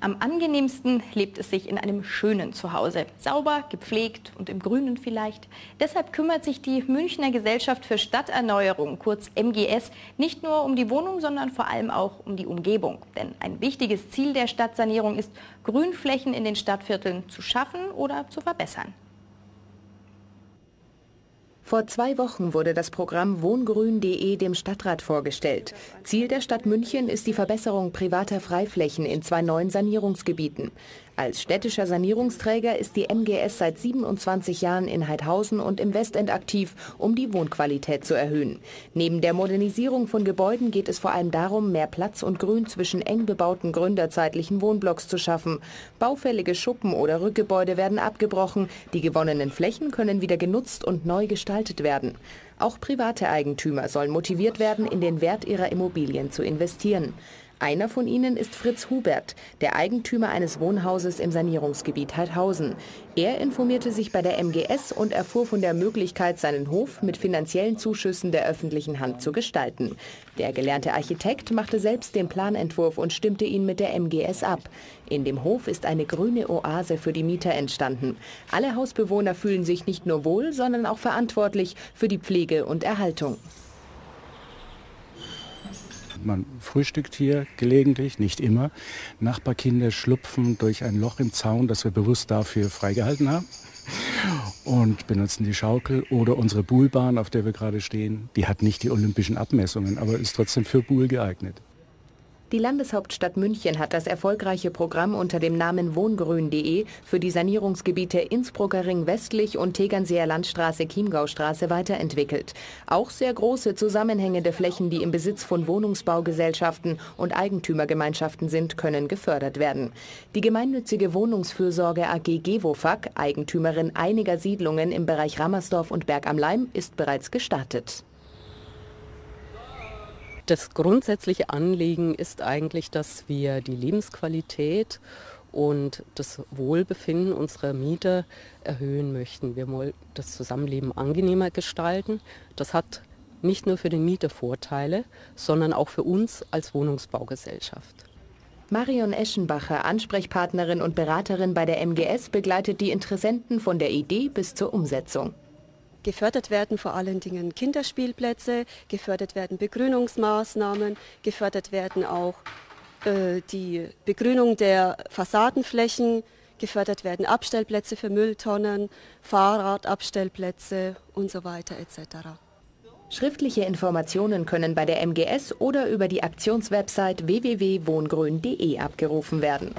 Am angenehmsten lebt es sich in einem schönen Zuhause. Sauber, gepflegt und im Grünen vielleicht. Deshalb kümmert sich die Münchner Gesellschaft für Stadterneuerung, kurz MGS, nicht nur um die Wohnung, sondern vor allem auch um die Umgebung. Denn ein wichtiges Ziel der Stadtsanierung ist, Grünflächen in den Stadtvierteln zu schaffen oder zu verbessern. Vor zwei Wochen wurde das Programm Wohngrün.de dem Stadtrat vorgestellt. Ziel der Stadt München ist die Verbesserung privater Freiflächen in zwei neuen Sanierungsgebieten. Als städtischer Sanierungsträger ist die MGS seit 27 Jahren in Heidhausen und im Westend aktiv, um die Wohnqualität zu erhöhen. Neben der Modernisierung von Gebäuden geht es vor allem darum, mehr Platz und Grün zwischen eng bebauten gründerzeitlichen Wohnblocks zu schaffen. Baufällige Schuppen oder Rückgebäude werden abgebrochen, die gewonnenen Flächen können wieder genutzt und neu gestaltet werden. Auch private Eigentümer sollen motiviert werden, in den Wert ihrer Immobilien zu investieren. Einer von ihnen ist Fritz Hubert, der Eigentümer eines Wohnhauses im Sanierungsgebiet Heidhausen. Er informierte sich bei der MGS und erfuhr von der Möglichkeit, seinen Hof mit finanziellen Zuschüssen der öffentlichen Hand zu gestalten. Der gelernte Architekt machte selbst den Planentwurf und stimmte ihn mit der MGS ab. In dem Hof ist eine grüne Oase für die Mieter entstanden. Alle Hausbewohner fühlen sich nicht nur wohl, sondern auch verantwortlich für die Pflege und Erhaltung. Man frühstückt hier gelegentlich, nicht immer. Nachbarkinder schlupfen durch ein Loch im Zaun, das wir bewusst dafür freigehalten haben. Und benutzen die Schaukel oder unsere Buhlbahn, auf der wir gerade stehen. Die hat nicht die olympischen Abmessungen, aber ist trotzdem für Buhl geeignet. Die Landeshauptstadt München hat das erfolgreiche Programm unter dem Namen Wohngrün.de für die Sanierungsgebiete Innsbrucker Ring westlich und Tegernseer Landstraße Chiemgaustraße weiterentwickelt. Auch sehr große zusammenhängende Flächen, die im Besitz von Wohnungsbaugesellschaften und Eigentümergemeinschaften sind, können gefördert werden. Die gemeinnützige Wohnungsfürsorge AG Gewofag, Eigentümerin einiger Siedlungen im Bereich Rammersdorf und Berg am Leim, ist bereits gestartet. Das grundsätzliche Anliegen ist eigentlich, dass wir die Lebensqualität und das Wohlbefinden unserer Mieter erhöhen möchten. Wir wollen das Zusammenleben angenehmer gestalten. Das hat nicht nur für den Mieter Vorteile, sondern auch für uns als Wohnungsbaugesellschaft. Marion Eschenbacher, Ansprechpartnerin und Beraterin bei der MGS, begleitet die Interessenten von der Idee bis zur Umsetzung. Gefördert werden vor allen Dingen Kinderspielplätze, gefördert werden Begrünungsmaßnahmen, gefördert werden auch äh, die Begrünung der Fassadenflächen, gefördert werden Abstellplätze für Mülltonnen, Fahrradabstellplätze und so weiter etc. Schriftliche Informationen können bei der MGS oder über die Aktionswebsite www.wohngrün.de abgerufen werden.